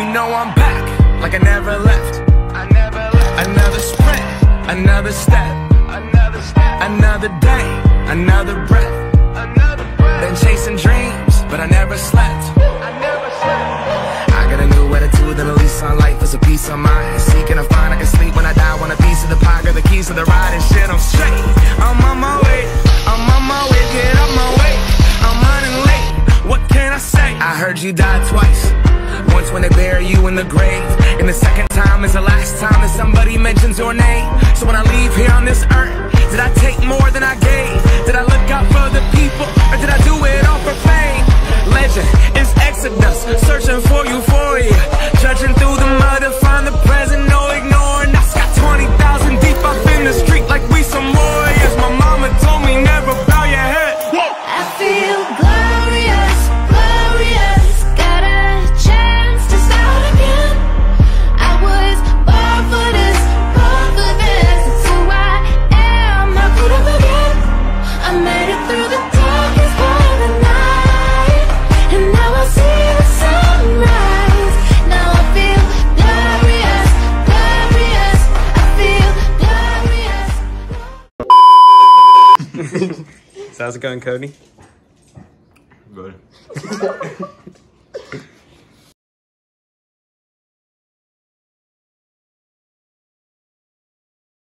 know I'm back, like I never left. I never left. Another sprint, another step, another step, another day, another breath, another breath. Been chasing dreams, but I never slept. I never slept. I got a new attitude and a lease on life is a peace of mind. Seeking to find I can sleep when I die. Want a piece of the pie, got the keys to the ride and shit. I'm straight. I'm on my way. I'm on my way. Get up my way. I'm running late. What can I say? I heard you died twice. Once when they bury you in the grave, and the second time is the last time that somebody mentions your name. So when I leave here on this earth, So how's it going, Cody? Good.